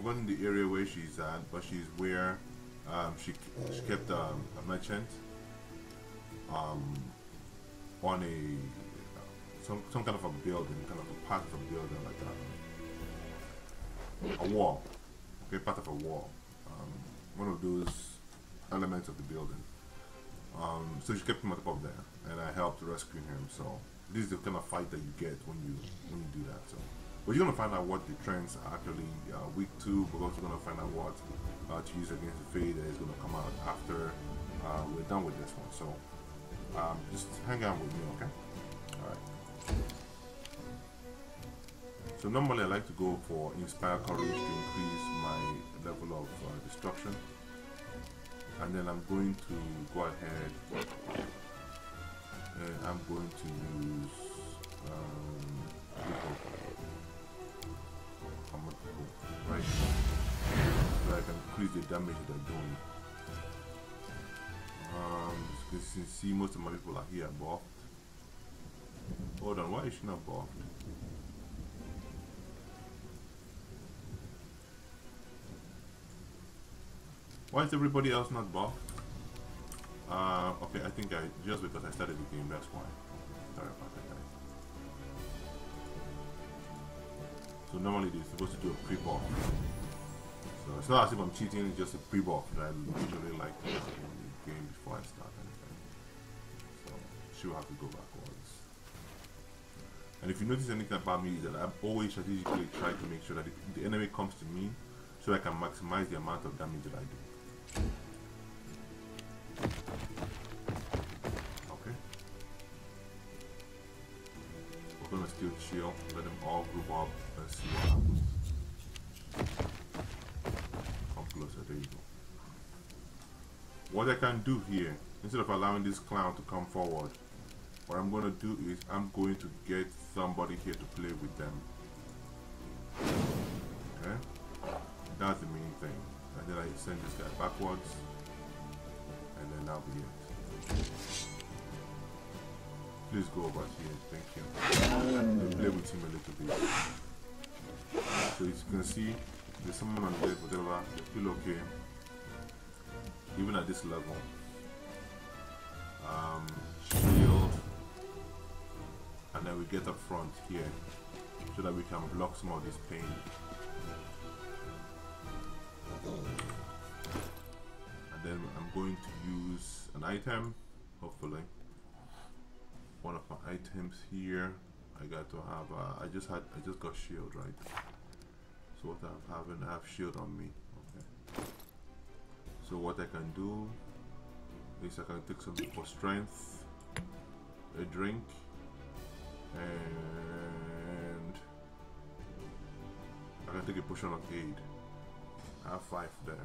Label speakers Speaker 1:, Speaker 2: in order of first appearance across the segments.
Speaker 1: forgotten the area where she's at, but she's where um, she she kept um, a merchant um, on a some some kind of a building, kind of a part of a building like that. A wall, okay, part of a wall, um, one of those elements of the building. Um, so she kept him on top of there, and I helped rescue him. So this is the kind of fight that you get when you when you do that. So, but you're gonna find out what the trends are actually uh, week two. We're also gonna find out what uh, to use against the fade that is gonna come out after uh, we're done with this one. So um, just hang on with me, okay? All right. So normally I like to go for Inspire Courage to increase my level of uh, destruction. And then I'm going to go ahead and I'm going to use um, I can increase the damage that they're doing. Um, you can see most of my people are here buffed. Hold on, why is she not buffed? Why is everybody else not buffed? Uh, okay, I think I just because I started the game, that's why. Sorry about that, guys. So normally they're supposed to do a pre-buff. It's not as if I'm cheating, it's just a pre-buff that I usually like to do in the game before I start anything. So she will have to go backwards. And if you notice anything about me, is that I'm always strategically try to make sure that the enemy comes to me so I can maximize the amount of damage that I do. Okay. We're gonna still chill, let them all group up and see what happens. What I can do here, instead of allowing this clown to come forward, what I'm gonna do is I'm going to get somebody here to play with them. Okay? That's the main thing. And then I send this guy backwards. And then that'll be it. Please go over here. Thank you. Play with him a little bit. So as you can see, there's someone on the deck, whatever, they feel okay. Even at this level. Um, shield. And then we get up front here so that we can block some of this pain. And then I'm going to use an item, hopefully. One of my items here. I got to have, uh, I just had, I just got shield, right? So what I'm having, I have shield on me. Okay. So what I can do is I can take something for strength, a drink, and I can take a potion of aid. I have five there.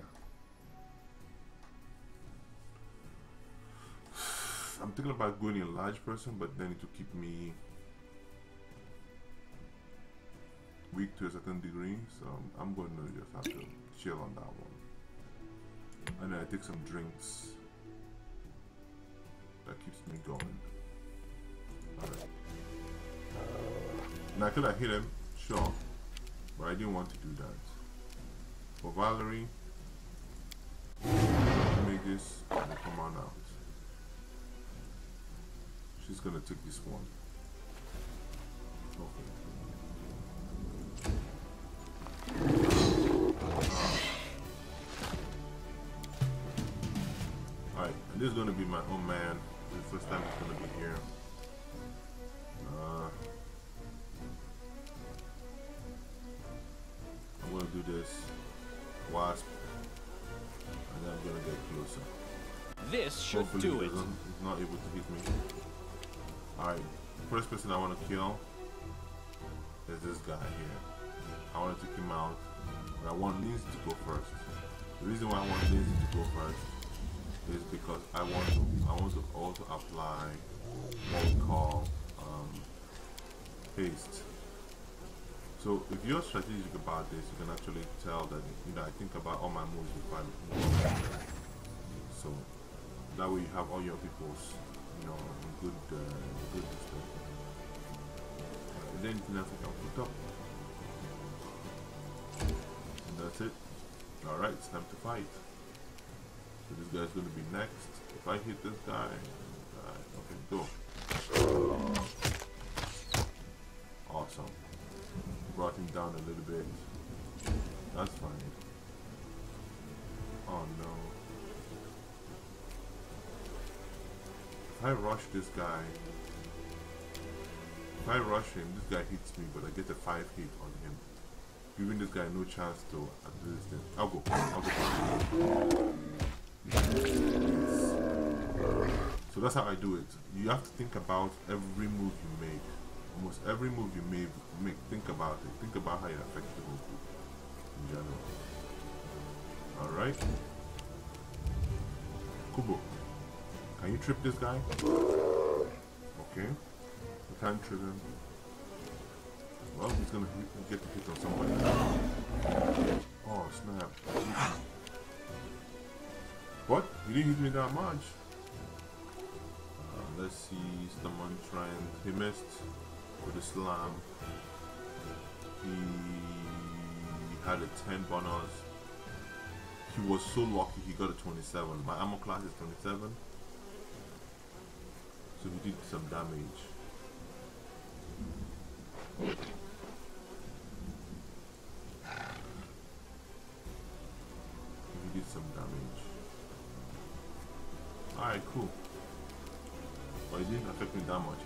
Speaker 1: I'm thinking about going in large person, but then it will keep me weak to a certain degree, so I'm going to just have to chill on that one. And then I take some drinks. That keeps me going. Alright. Uh, now could I hit him? Sure. But I didn't want to do that. For Valerie, make this and come on out. She's gonna take this one. Alright, and this is gonna be my own man. This is the first time he's gonna be here. Uh, I'm gonna do this wasp, and then I'm gonna get closer.
Speaker 2: This should
Speaker 1: Hopefully
Speaker 2: do it.
Speaker 1: He's not able to hit me. Alright, first person I want to kill is this guy here. I want to take him out, but I want Linzi to go first. The reason why I want Linzi to go first is because I want to I want to also apply what we call um. So if you're strategic about this, you can actually tell that you know I think about all my moves before I move. So that way you have all your people's you know good uh, good stuff. Anything else I can put up? And that's it. Alright, it's time to fight. So this guy's gonna be next. If I hit this guy, uh, okay, go. Awesome. Brought him down a little bit. That's fine. Oh no. If I rush this guy, if I rush him, this guy hits me, but I get a 5 hit on him. Giving this guy no chance to uh, do this thing. I'll go. I'll go. So that's how I do it. You have to think about every move you make. Almost every move you make, make think about it. Think about how it affects the whole group in general. Alright. Kubo. Can you trip this guy? Okay. You can't trip him. Well, he's gonna get to hit on somebody. Oh, snap. You didn't hit me that much. Uh, let's see. Someone trying. He missed with a slam. He had a 10 bonus. He was so lucky he got a 27. My armor class is 27. So he did some damage. Alright, cool. But it didn't affect me that much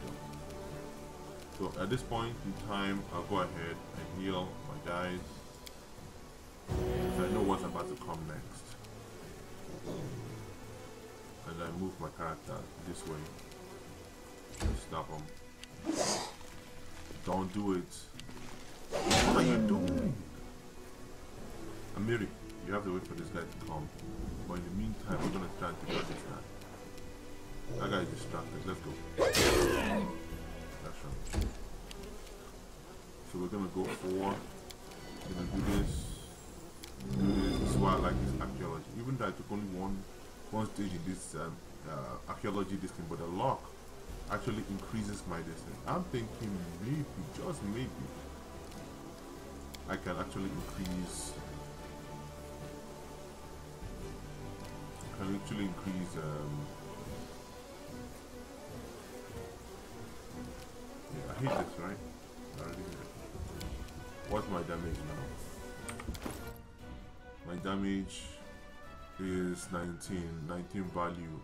Speaker 1: though. So at this point in time, I'll go ahead and heal my guys. So I know what's about to come next. And I move my character this way. Stop him. Don't do it. What are you doing? Amiri, you have to wait for this guy to come. But in the meantime, we're gonna try and take out this guy. That is distracted. Let's go. That's right. So we're gonna go for. Gonna do this. Do this. This is why I like this archaeology. Even though I took only one one stage in this um, uh, archaeology, this thing, but the lock actually increases my distance. I'm thinking maybe, just maybe, I can actually increase. Can actually increase. Um, yeah, I hate this, right? I. What's my damage now? My damage is 19, 19 value.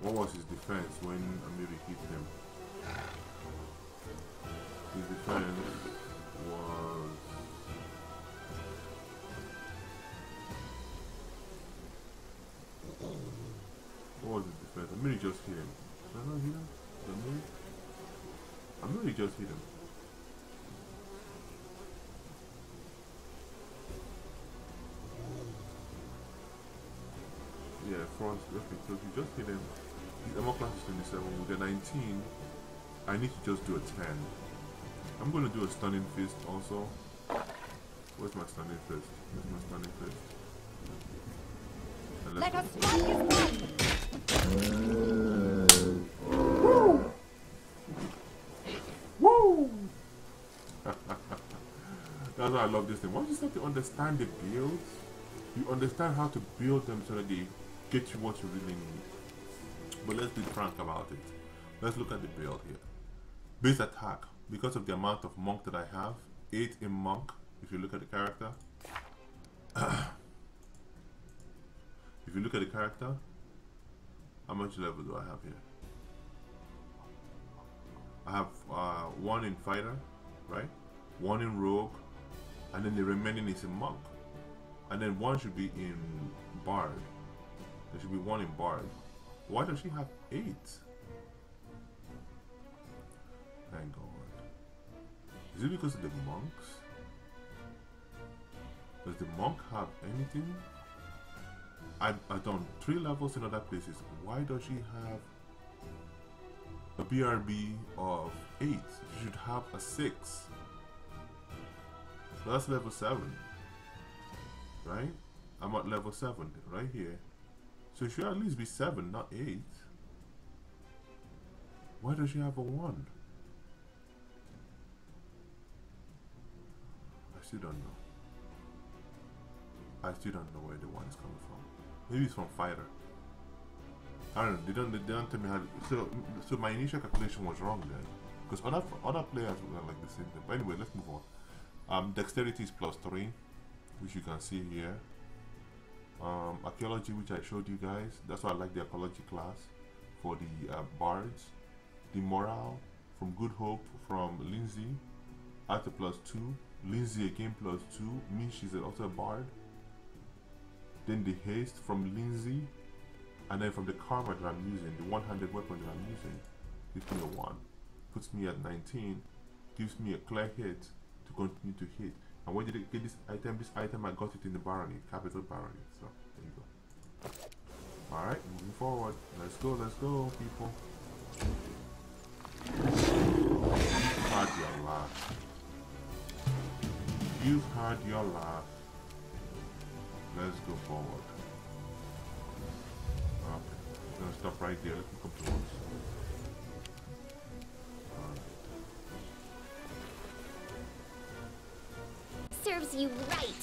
Speaker 1: What was his defense when I Amiri hit him? His defense was... What was his defense? Amiri just hit him. Did I not hit him? Amiri? really just hit him. Yeah, okay, so if you just hit him, his armor class is 27, with the 19, I need to just do a 10. I'm going to do a stunning fist also. Where's my stunning fist? Where's my stunning fist?
Speaker 2: Let us
Speaker 1: go. That's why I love this thing. Once you start to understand the builds, you understand how to build them so that they get you what you really need. But let's be frank about it. Let's look at the build here. Base attack, because of the amount of monk that I have, 8 in monk, if you look at the character. if you look at the character, how much level do I have here? I have uh, one in fighter, right? One in rogue, and then the remaining is in monk. And then one should be in bard. There should be one in bard. Why does she have eight? Thank God. Is it because of the monks? Does the monk have anything? I I've done three levels in other places. Why does she have a BAB of eight? you should have a six. So that's level seven. Right? I'm at level seven right here. So it should at least be seven, not eight. Why does she have a one? I still don't know. I still don't know where the one is coming from. Maybe it's from fighter. I don't know. They don't. They don't tell me how. So, so my initial calculation was wrong then, because other other players were like the same thing. But anyway, let's move on. Um, dexterity is plus three, which you can see here. Um, archaeology, which I showed you guys. That's why I like the archaeology class for the uh, bards. The morale from Good Hope from Linzi, at a plus two. Linzi again plus two means she's also a bard. Then the haste from Linzi, and then from the kama that I'm using, the one-handed weapon that I'm using, gives me a one, puts me at 19, gives me a clear hit to continue to hit. And when did I get this item? This item I got it in the barony, capital barony. So there you go. All right, moving forward. Let's go. Let's go, people. You've had your laugh. You've had your laugh. Let's go forward. Stop right there. Let me come to once.
Speaker 2: Serves you right.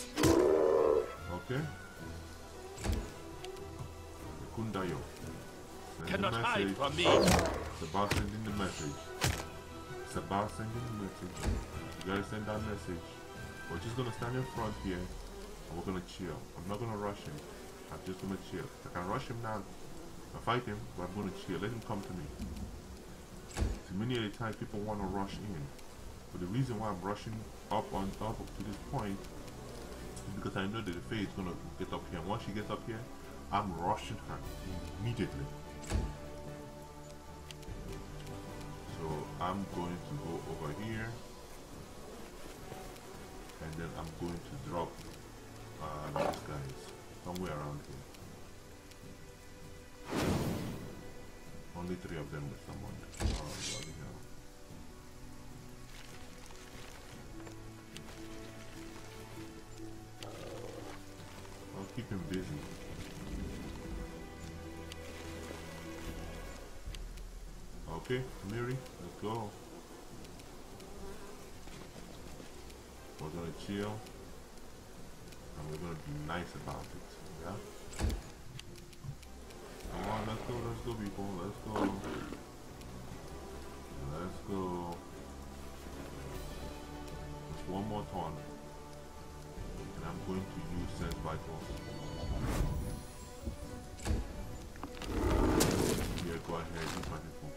Speaker 1: Okay. Kundayo. Send
Speaker 3: Cannot
Speaker 1: the
Speaker 3: hide from me.
Speaker 1: It's about sending the message. It's about sending the message. You gotta send that message. We're just gonna stand in front here and we're gonna chill. I'm not gonna rush him. I'm just gonna chill. I can rush him now. I fight him, but I'm gonna chill. Let him come to me. So many of the times people wanna rush in. But the reason why I'm rushing up on up to this point is because I know that the Fae is gonna get up here. And once she gets up here, I'm rushing her immediately. So I'm going to go over here and then I'm going to drop uh, those guys somewhere around here. Only three of them with someone. Oh, bloody hell. I'll keep him busy. Okay, Mary, let's go. We're gonna chill. And we're gonna be nice about it. Yeah? Come on, let's go, let's go people, let's go. Let's go. Just one more turn. And I'm going to use Sense Vitals. Yeah, go ahead, use my people.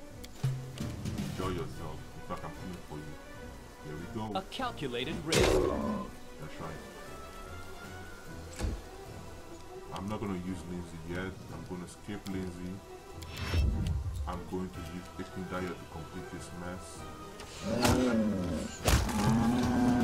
Speaker 1: Enjoy yourself. In fact, I'm coming for you. Here we go.
Speaker 3: A calculated risk.
Speaker 1: That's right. I'm not gonna use Linzi yet. I'm gonna skip Linzi. I'm going to use Picking Dyer to complete this mess. Mm. Mm.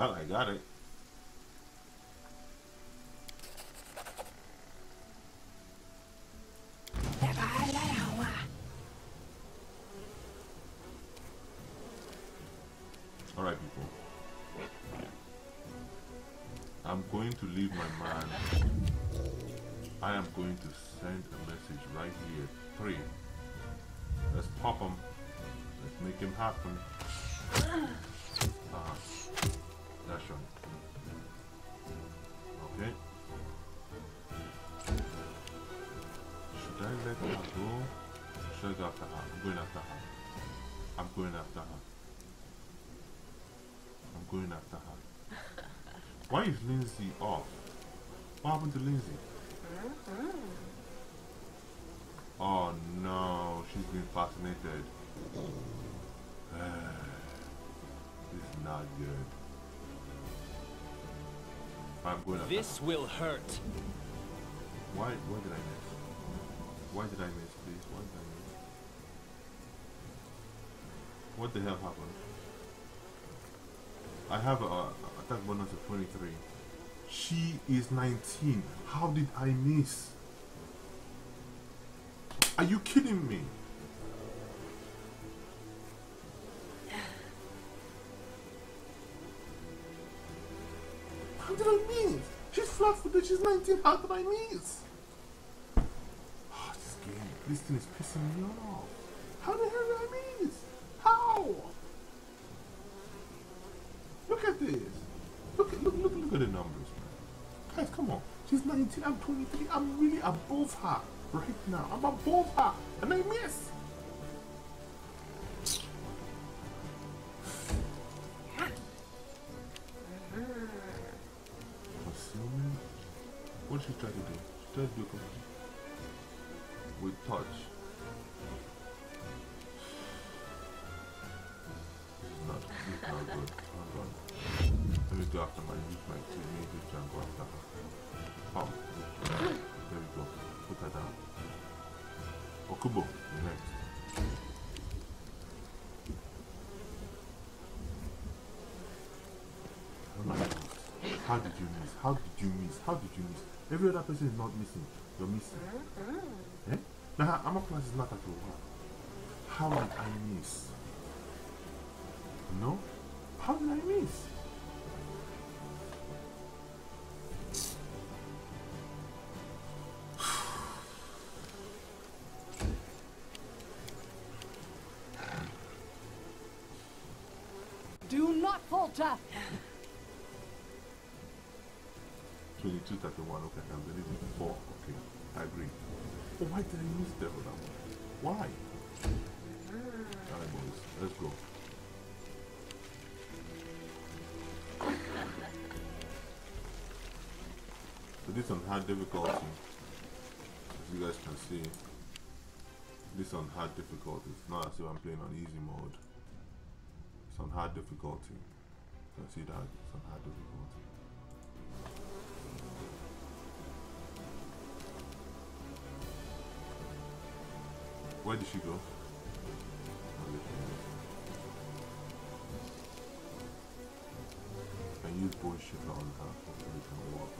Speaker 1: Well, I got it. Alright, people. I'm going to leave my man. I am going to send a message right here. Three. Let's pop him. Let's make him happen. Should I let her go? Or should I go after her? I'm going after her. I'm going after her. I'm going after her. Why is Linzi off? What happened to Linzi? Oh no, she's been fascinated. this is not good. I'm going after
Speaker 3: This will hurt.
Speaker 1: Why? Why did I miss? Why did I miss, please? Why did I miss? What the hell happened? I have a, a attack bonus of 23. She is 19. How did I miss? Are you kidding me? How did I miss? She's flat footed, she's 19. How did I miss? This thing is pissing me off. How the hell did I miss? How? Look at this. Look at look look look at the numbers, man. Guys, come on. She's 19, I'm 23. I'm really above her right now. I'm above her. And I miss. What she try to do? She tried to do complete with touch. Not, not good. Hold on. Let me go after my youth mic too. Let me try after her. Pop. There we go. Put her down. Okubo, next. My. How did you miss? How did you miss? How did you miss? Every other person is not missing. You're missing. Eh? Now, how much class is not at all? How did I miss? No? How did I miss?
Speaker 3: Do not falter.
Speaker 1: 22, 31, okay, I'm believing 4, okay, I agree. But why did I use devil one? Why? Alright boys, let's go. So this on hard difficulty, as you guys can see, this on hard difficulty, it's not as if I'm playing on easy mode. It's on hard difficulty. You can see that, it's on hard difficulty. Where did she go? Can use bullshit on her. Hopefully it can work.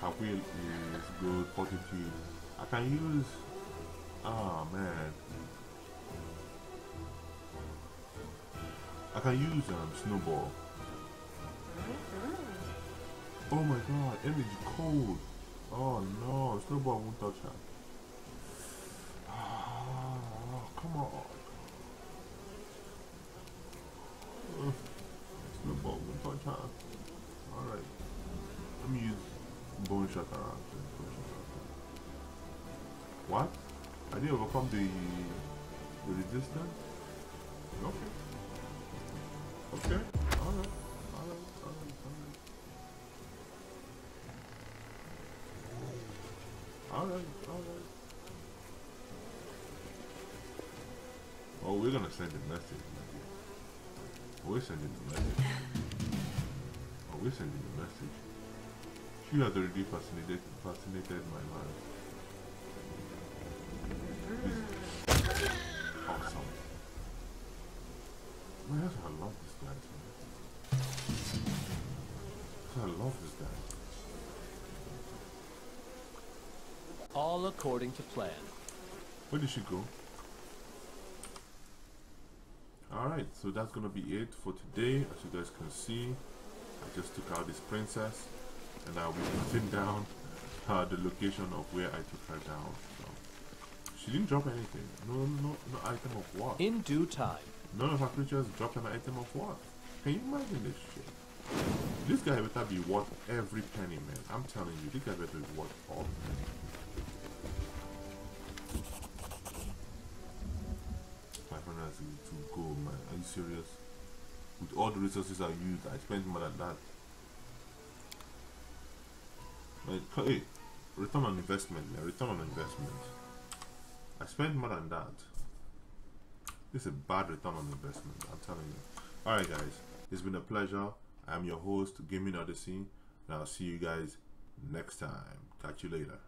Speaker 1: Her wheel is good, fortitude. I can use. Oh man. I can use um, snowball. Oh my god, energy cold. Oh no, snowball won't touch her. Oh, come on. Ugh, Snowball won't touch her. Alright. Let me use bone shot. What? I didn't overcome the the resistance? Okay. Okay. Alright. Alright. Alright. Alright. Alright, alright. Oh, we're gonna send a message. man. We're sending a message. Oh, we're sending a message. She has already fascinated, fascinated my life. This awesome. Man, that's why I love this guy, man. That's why I love this guy.
Speaker 4: All according to plan.
Speaker 1: Where did she go? Alright, so that's gonna be it for today. As you guys can see, I just took out this princess and I'll be putting down uh, the location of where I took her down. So she didn't drop anything. No no no item of what?
Speaker 4: In due time.
Speaker 1: None of her creatures dropped an item of what? Can you imagine this shit? This guy better be worth every penny, man. I'm telling you, this guy better be worth all the penny. Hundred to go, man. Are you serious? With all the resources I used, I spent more than that. Like, hey, return on investment, man. Return on investment. I spent more than that. This is a bad return on investment, I'm telling you. Alright guys, it's been a pleasure. I'm your host, Gaming Odyssey, and I'll see you guys next time. Catch you later.